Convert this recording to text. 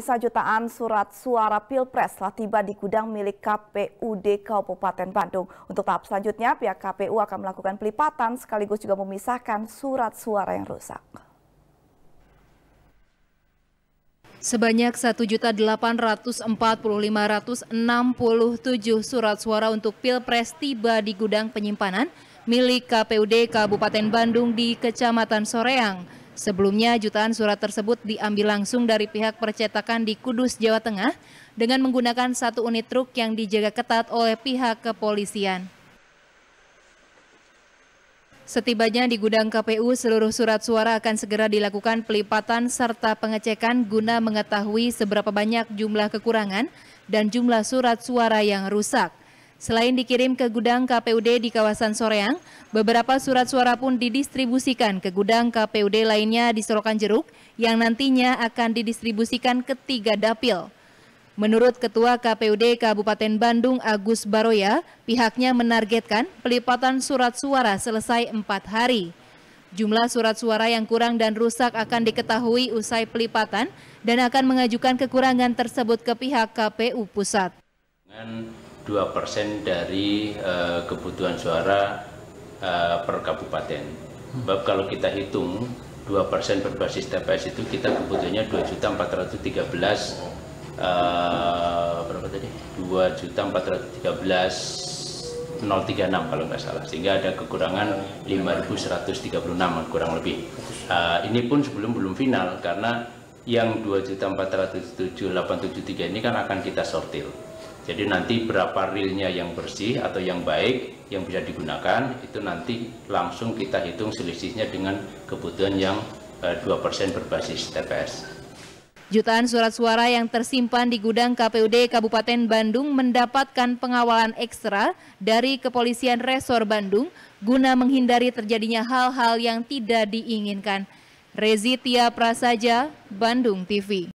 Pemirsa jutaan surat suara Pilpres telah tiba di gudang milik KPUD Kabupaten Bandung. Untuk tahap selanjutnya, pihak KPU akan melakukan pelipatan sekaligus juga memisahkan surat suara yang rusak. Sebanyak 1.840.567 surat suara untuk Pilpres tiba di gudang penyimpanan milik KPUD Kabupaten Bandung di Kecamatan Soreang. Sebelumnya, jutaan surat tersebut diambil langsung dari pihak percetakan di Kudus, Jawa Tengah dengan menggunakan satu unit truk yang dijaga ketat oleh pihak kepolisian. Setibanya di gudang KPU, seluruh surat suara akan segera dilakukan pelipatan serta pengecekan guna mengetahui seberapa banyak jumlah kekurangan dan jumlah surat suara yang rusak. Selain dikirim ke gudang KPUD di kawasan Soreang, beberapa surat suara pun didistribusikan ke gudang KPUD lainnya di Sorokan Jeruk yang nantinya akan didistribusikan ke tiga dapil. Menurut Ketua KPUD Kabupaten Bandung Agus Baroya, pihaknya menargetkan pelipatan surat suara selesai empat hari. Jumlah surat suara yang kurang dan rusak akan diketahui usai pelipatan dan akan mengajukan kekurangan tersebut ke pihak KPU Pusat. 2 persen dari uh, kebutuhan suara uh, per kabupaten. Sebab kalau kita hitung 2 persen berbasis TPS itu kita kebutuhannya 2.413 uh, berapa tadi? 2.413 036 kalau nggak salah sehingga ada kekurangan 5.136 kurang lebih uh, ini pun sebelum belum final karena yang 2.407.873 ini kan akan kita sortir jadi nanti berapa realnya yang bersih atau yang baik yang bisa digunakan itu nanti langsung kita hitung selisihnya dengan kebutuhan yang 2% eh, berbasis TPS. Jutaan surat suara yang tersimpan di gudang KPUD Kabupaten Bandung mendapatkan pengawalan ekstra dari Kepolisian Resor Bandung guna menghindari terjadinya hal-hal yang tidak diinginkan. Rezi Tia Prasaja, Bandung TV.